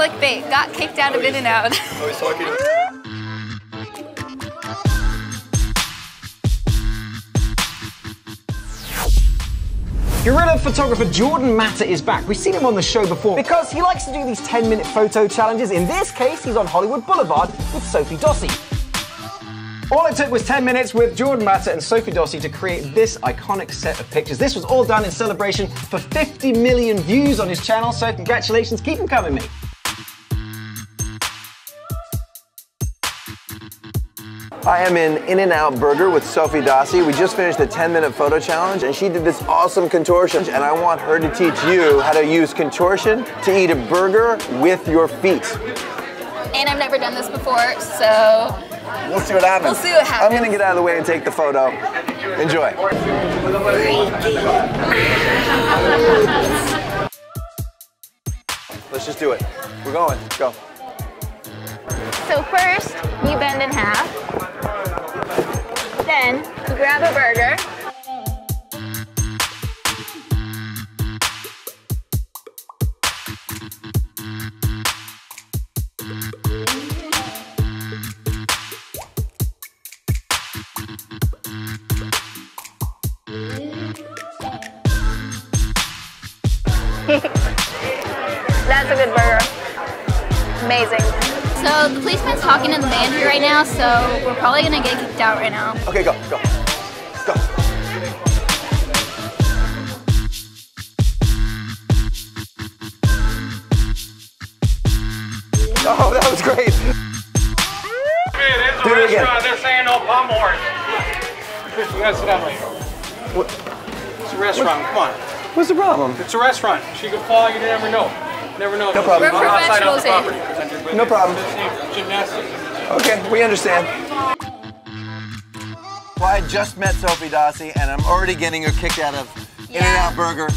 clickbait. Got kicked out of In and Out. Oh, he's talking. Guerrilla photographer Jordan Matter is back. We've seen him on the show before because he likes to do these 10 minute photo challenges. In this case, he's on Hollywood Boulevard with Sofie Dossi. All it took was 10 minutes with Jordan Matter and Sofie Dossi to create this iconic set of pictures. This was all done in celebration for 50 million views on his channel, so congratulations, keep them coming, mate. I am in In-N-Out Burger with Sofie Dossi. We just finished the 10-minute photo challenge, and she did this awesome contortion, and I want her to teach you how to use contortion to eat a burger with your feet. and I've never done this before, so We'll see what happens. We'll see what happens. I'm gonna get out of the way and take the photo. Enjoy. Let's just do it. We're going. Go. So first, you bend in half. Then, you grab a burger. That's a good burger. Amazing. So the policeman's talking to the manager right now, so we're probably gonna get kicked out right now. Okay, go, go. Go. Oh, that was great. Hey, there's a Do restaurant. They're saying no palm horn. Chris, you gotta sit down later. What? It's a restaurant. Come on. What's the problem? It's a restaurant. She could fall. You never know. Never know. No problem. I'm outside off professionals eh? property. No problem. Gymnastics. Okay, we understand. Well, I just met Sofie Dossi, and I'm already getting a kick out of yeah. In-N-Out Burger.